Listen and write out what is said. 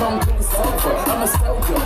Come the sofa, I'm a soldier.